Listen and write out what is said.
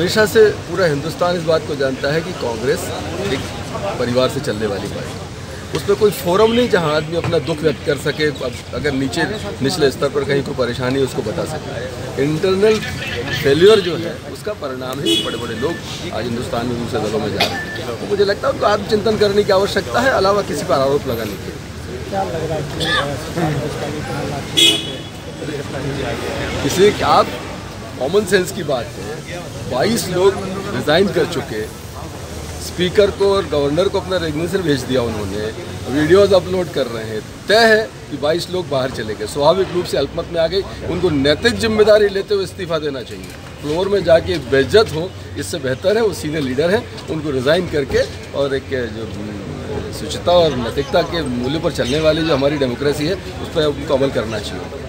हमेशा से पूरा हिंदुस्तान इस बात को जानता है कि कांग्रेस एक परिवार से चलने वाली पार्टी उसमें कोई फोरम नहीं जहाँ आदमी अपना दुख व्यक्त कर सके अगर नीचे निचले स्तर पर कहीं कोई परेशानी है उसको बता सके। इंटरनल फेल्योर जो है उसका परिणाम है बड़े बड़े लोग आज हिंदुस्तान में दूसरे दलों में जा रहे हैं। तो मुझे लगता है उनको आत्मचिंतन करने की आवश्यकता है अलावा किसी पर आरोप लगाने की क्या लग रहा है इसलिए कि आप कॉमन सेंस की बात है, बाईस लोग रिज़ाइन कर चुके स्पीकर को और गवर्नर को अपना रेजिग्नेशन भेज दिया उन्होंने। वीडियोस अपलोड कर रहे हैं। तय है कि 22 लोग बाहर चले गए। स्वाभाविक रूप से अल्पमत में आ गई उनको नैतिक ज़िम्मेदारी लेते हुए इस्तीफा देना चाहिए। फ्लोर में जाके बेज्जत हो, इससे बेहतर है। वो सीनियर लीडर हैं। उनको रिज़ाइन करके और एक, जो शुचिता और नैतिकता के मूल्य पर चलने वाली जो हमारी डेमोक्रेसी है, उस पर उनको अमल करना चाहिए।